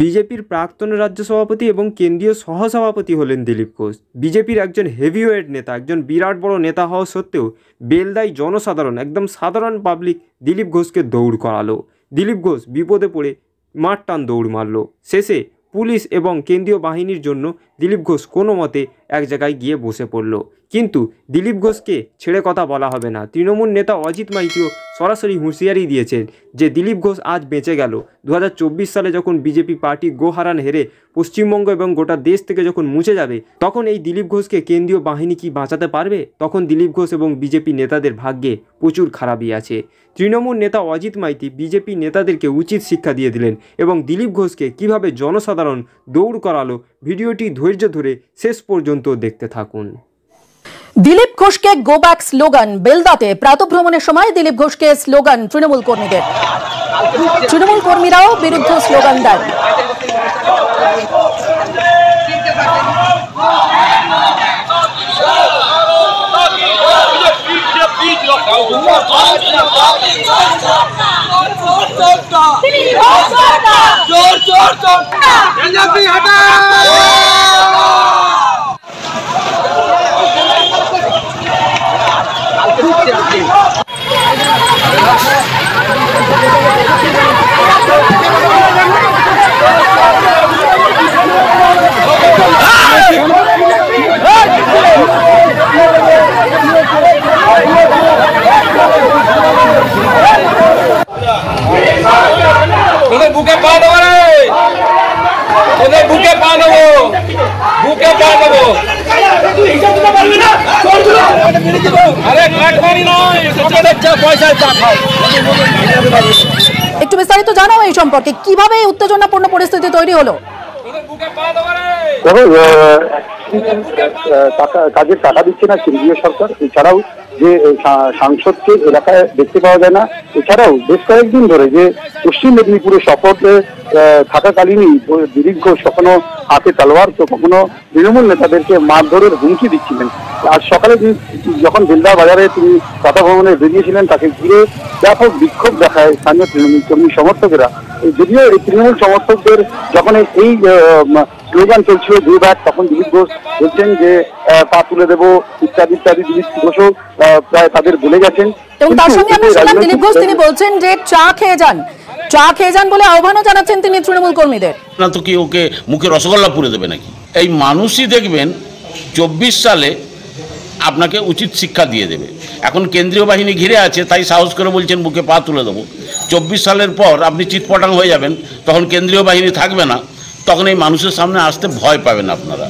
বিজেপির প্রাক্তন রাজ্য সভাপতি এবং কেন্দ্রীয় সহসভাপতি হলেন দিলীপ ঘোষ। বিজেপির একজন হেভিওয়েট নেতা, একজন বিরাট বড় নেতা হওয়া সত্ত্বেও বেলদাই জনসাধারণ, একদম সাধারণ পাবলিক দিলীপ ঘোষকে দৌড় করালো। দিলীপ ঘোষ বিপদে পড়ে মাঠ টান দৌড় মারল। শেষে পুলিশ এবং কেন্দ্রীয় বাহিনীর জন্য দিলীপ ঘোষ কোনো মতে এক জায়গায় গিয়ে বসে পড়ল। কিন্তু দিলীপ ঘোষকে ছেড়ে কথা বলা হবে না। তৃণমূল নেতা অজিত মাইতিও সরাসরি হুঁশিয়ারি দিয়েছেন যে দিলীপ ঘোষ আজ বেঁচে গেল। দু হাজার চব্বিশ সালে যখন বিজেপি পার্টি গোহারান হেরে পশ্চিমবঙ্গ এবং গোটা দেশ থেকে যখন মুছে যাবে, তখন এই দিলীপ ঘোষকে কেন্দ্রীয় বাহিনী কি বাঁচাতে পারবে? তখন দিলীপ ঘোষ এবং বিজেপি নেতাদের ভাগ্যে প্রচুর খারাপই আছে। তৃণমূল নেতা অজিত মাইতি বিজেপি নেতাদেরকে উচিত শিক্ষা দিয়ে দিলেন এবং দিলীপ ঘোষকে কীভাবে জনসাধারণ দৌড় করালো, ভিডিওটি ধৈর্য ধরে শেষ পর্যন্ত দেখতে থাকুন। দিলীপ ঘোষকে গো ব্যাক স্লোগান বেলদাতে প্রাতভ্রমণের সময় দিলীপ ঘোষকে স্লোগান তৃণমূল কর্মীদের তৃণমূল কর্মীরাও বিরুদ্ধ স্লোগান দেয় জোর জোর জোর বুকে পা বুকে বুকে নয় একটু বিস্তারিত জানাও এই সম্পর্কে। কীভাবে উত্তেজনাপূর্ণ পরিস্থিতি তৈরি হলো? টাকা কাজের টাকা দিচ্ছে না কেন্দ্রীয় সরকার। এছাড়াও যে সাংসদকে এলাকায় দেখতে পাওয়া যায় না এছাড়াও বেশ কয়েকদিন ধরে যে পশ্চিম মেদিনীপুরে শপথে থাকাকালীনই দীর্ঘ কখনো হাতে তালোয়ার তো কখনো তৃণমূল নেতাদেরকে মারধরের হুমকি দিচ্ছিলেন। আজ সকালে তিনি যখন বেলদা বাজারে তিনি কথা ভ্রমণে বেরিয়েছিলেন তাকে ঘিরে ব্যাপক বিক্ষোভ দেখায় স্থানীয় তৃণমূল কর্মী সমর্থকেরা। যদিও এই তৃণমূল সমর্থকদের যখন এই- স্লোগান চলছিল দুই ব্যাগ তখন দিলীপ ঘোষ বলছেন যে আহ, পা তুলে দেবো ইত্যাদি ইত্যাদি দিলীপ ঘোষও আহ, প্রায় তাদের বলে গেছেন। এবং তার সঙ্গে এতে শুনলাম দিলীপ ঘোষ তিনি বলছেন যে চা খেয়ে যান। চা খেয়ে যান বলে আহ্বানও জানাচ্ছেন তিনি তৃণমূল কর্মীদের। না তো কি ওকে মুখে রসগোল্লা পুরে দেবে নাকি? এই মানুষই দেখবেন চব্বিশ সালে আপনাকে উচিত শিক্ষা দিয়ে দেবে। এখন কেন্দ্রীয় বাহিনী ঘিরে আছে, তাই সাহস করে বলছেন, বুকে পা তুলে দেবো। চব্বিশ সালের পর আপনি চিটপটাং হয়ে যাবেন, তখন কেন্দ্রীয় বাহিনী থাকবে না, তখন এই মানুষের সামনে আসতে ভয় পাবেন আপনারা।